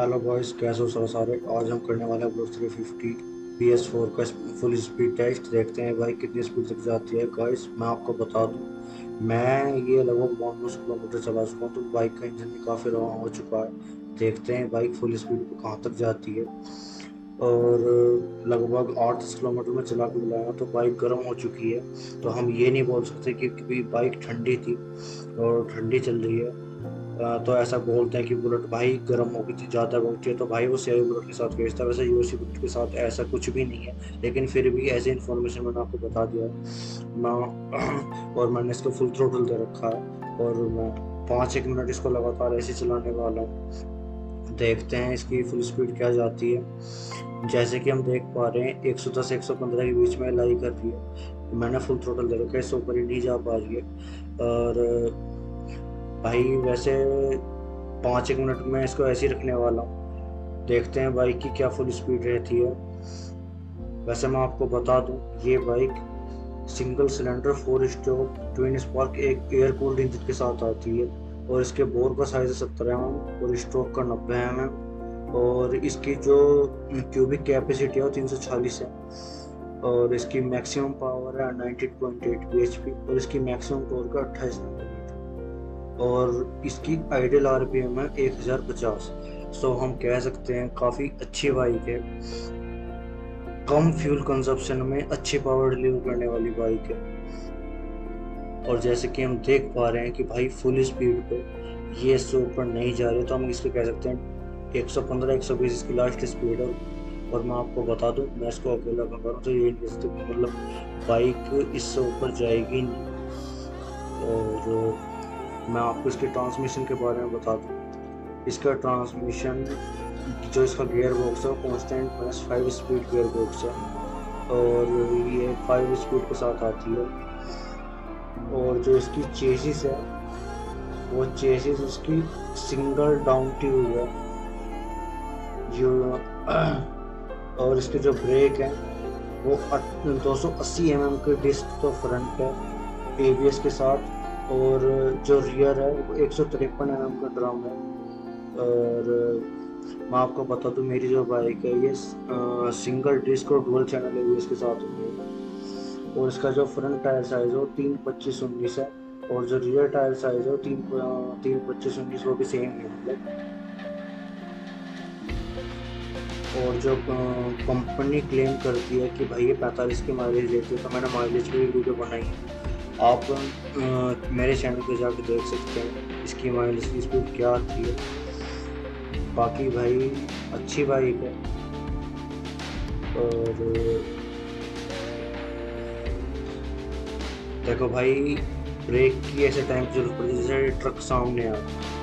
Hello boys कैसे हो सारे सारे? आज हम करने वाले हैं Bullet three fifty P S four का फुल स्पीड टेस्ट देखते हैं भाई कितनी स्पीड तक जाती है। गाइस मैं आपको बता दूँ, मैं ये लगभग बानवे किलोमीटर चला चुका हूँ तो बाइक का इंजन भी काफ़ी रवा हो चुका है। देखते हैं बाइक फुल स्पीड पर कहाँ तक जाती है। और लगभग आठ दस किलोमीटर में चला के बुलाया तो बाइक गर्म हो चुकी है। तो हम ये नहीं बोल सकते कि बाइक ठंडी थी और ठंडी चल रही है। तो ऐसा बोलते हैं कि बुलेट भाई गर्म हो गई ज़्यादा बढ़ती है तो भाई वो सी बुलेट के साथ भेजता है। वैसे यू बुलेट के साथ ऐसा कुछ भी नहीं है, लेकिन फिर भी ऐसे इन्फॉर्मेशन मैंने आपको बता दिया। मैं और मैंने इसको फुल थ्रोटल दे रखा है और मैं पाँच एक मिनट इसको लगातार ऐसे चलाने वाला हूँ। देखते हैं इसकी फुल स्पीड क्या जाती है। जैसे कि हम देख पा रहे हैं 110 115 के बीच में लाई कर रही है। मैंने फुल थ्रोटल दे रखा है, इससे ऊपर ही नहीं जा पा रही है। और भाई वैसे पाँच एक मिनट में इसको ऐसे ही रखने वाला हूँ। देखते हैं बाइक की क्या फुल स्पीड रहती है। वैसे मैं आपको बता दूँ, ये bike single cylinder four stroke twin spark एक एयर कूल्ड इंजन के साथ आती है। और इसके बोर का साइज़ है सत्तर एम एम और स्ट्रोक का नब्बे एम एम और इसकी जो क्यूबिक कैपेसिटी है वो तीन सौ चालीस है। और इसकी मैक्सिमम पावर है ninety point eight B H P और इसकी मैक्सिमम टोर का अट्ठाईस नंबर और इसकी आइडियल आर पी एम है एक हज़ार पचास। सो हम कह सकते हैं काफ़ी अच्छी बाइक है। कम फ्यूल कंजप्शन में अच्छी पावर डिलीवर करने वाली बाइक है। और जैसे कि हम देख पा रहे हैं कि भाई फुल स्पीड पे ये इससे ऊपर नहीं जा रहे तो हम इसको कह सकते हैं 115 120 इसकी लास्ट स्पीड है। और मैं आपको बता दूँ, मैं इसको अकेला कर तो ये मतलब बाइक इससे ऊपर जाएगी नहीं। और मैं आपको इसके ट्रांसमिशन के बारे में बता दूँ। इसका ट्रांसमिशन जो इसका गियर बॉक्स है, वो constant plus five speed gear box है। और ये फाइव स्पीड के साथ आती है। और जो इसकी चेसिस है, वो चेसिस इसकी सिंगल डाउन ट्यूब है। जो, और इसके जो ब्रेक है, वो 280 एम mm के डिस्क तो फ्रंट है एबीएस के साथ। और जो रियर है, वो एक सौ तिरपन एम का ड्रम है। और, मैं आपको बता दूँ, मेरी जो बाइक है, ये सिंगल डिस्क और डुअल चैनल है इसके साथ होंगे और इसका जो फ्रंट टायर साइज़ है, वो तीन पच्चीस उन्नीस है। और जो रियर टायर साइज़ है, वो तीन तीन पच्चीस उन्नीस, वो भी सेम है। और जो कंपनी क्लेम करती है कि भाई ये पैंतालीस की माइलेज देती है तो मैंने माइलेज की वीडियो बनाई है। आप आ, मेरे चैनल पे जाकर देख सकते हैं इसकी माइलेज की स्पीड क्या आती है बाकी भाई अच्छी बाइक है। और देखो भाई ब्रेक की ऐसे टाइम की ज़रूरत पड़ी जैसे ट्रक सामने आ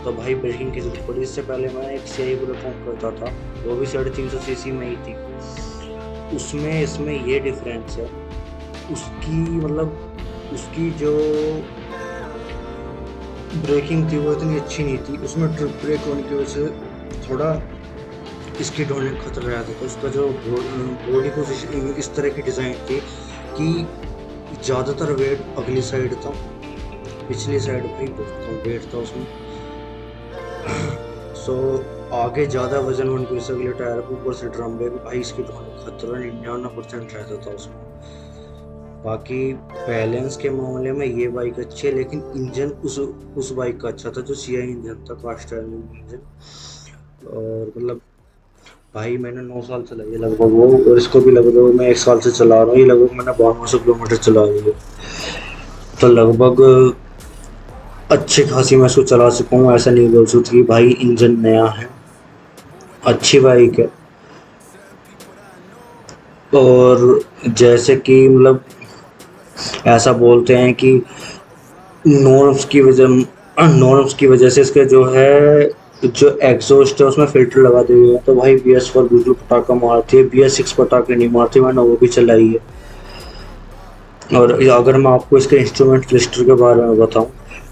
तो भाई ब्रेकिंग की ज़रूरत पड़ी। इससे पहले मैं एक सी बुलेट पंप करता था वो भी साढ़े तीन सौ सी में ही थी। उसमें इसमें ये डिफरेंस है उसकी मतलब उसकी जो ब्रेकिंग थी वो इतनी अच्छी नहीं थी। उसमें ट्रिप ब्रेक होने की वजह से थोड़ा इसकी ढोने का खतरा रहता था उसका जो बॉडी पोजिशन इस तरह की डिज़ाइन थी कि ज़्यादातर वेट अगली साइड था, पिछली साइड भी बहुत कम वेट था उसमें। सो आगे ज़्यादा वज़न होने की वजह से अगले टायर ऊपर से ड्रम ब्रेक भाई इसकी ढोने खतरा निन्यानवे परसेंट रहता था उसमें। बाकी बैलेंस के मामले में ये बाइक अच्छी है, लेकिन इंजन उस उस बाइक का अच्छा था, जो सी आई इंजन था कास्ट इंजन और मतलब भाई मैंने नौ साल चलाई है लगभग वो, और इसको भी लगभग मैं एक साल से चला रहा हूँ, ये लगभग मैंने बानवे सौ किलोमीटर चला रही है। तो लगभग अच्छी खासी मैं इसको चला चुका हूँ ऐसा नहीं बोल सकती भाई इंजन नया है। अच्छी बाइक है। और जैसे कि मतलब ऐसा बोलते हैं कि नॉर्म्स की वजह, नॉर्म्स की वजह से इसके जो है, जो एग्जॉस्ट है, उसमें फ़िल्टर लगा दिए हैं। तो भाई बी एस फोर बिल्कुल पटाखा मारती है बी एस सिक्स पटाखे नहीं मारती मैंने वो भी चलाई है और अगर मैं आपको इसके इंस्ट्रूमेंट लिस्टर के बारे में बताऊँ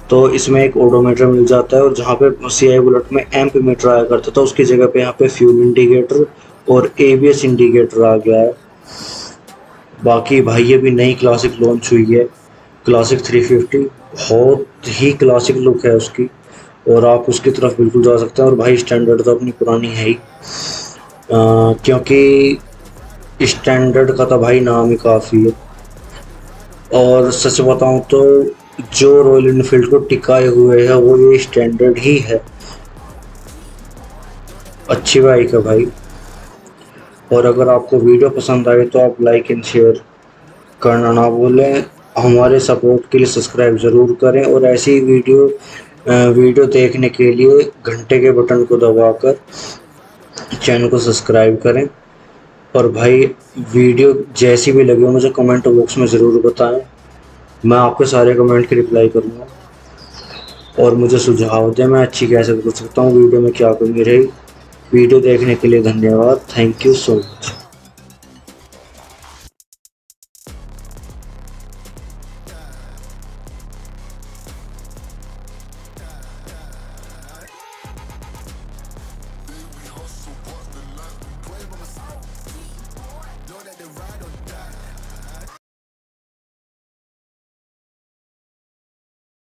तो इसमें एक ओडोमीटर मिल जाता है और जहाँ पे सी आई बुलेट में एम्प मीटर आया करता था, उसकी जगह पे यहाँ पे फ्यूल इंडिकेटर और ए बी एस इंडिकेटर आ गया है। बाकी भाई ये भी नई क्लासिक लॉन्च हुई है क्लासिक 350 बहुत ही क्लासिक लुक है उसकी, और आप उसकी तरफ़ बिल्कुल जा सकते हैं, और भाई स्टैंडर्ड तो अपनी पुरानी है ही। क्योंकि स्टैंडर्ड का तो भाई नाम ही काफ़ी है। और सच बताऊँ तो जो रॉयल इनफील्ड को टिकाए हुए है, वो ये स्टैंडर्ड ही है। अच्छी बाइक है भाई। और अगर आपको वीडियो पसंद आए तो आप लाइक एंड शेयर करना ना भूलें। हमारे सपोर्ट के लिए सब्सक्राइब ज़रूर करें और ऐसी वीडियो वीडियो देखने के लिए घंटे के बटन को दबाकर चैनल को सब्सक्राइब करें। और भाई, वीडियो जैसी भी लगे मुझे कमेंट बॉक्स में ज़रूर बताएँ। मैं आपके सारे कमेंट की रिप्लाई करूँगा। और मुझे सुझाव दें, मैं अच्छी कैसे कर सकता हूँ, वीडियो में क्या कमी रही। वीडियो देखने के लिए धन्यवाद। Thank you so much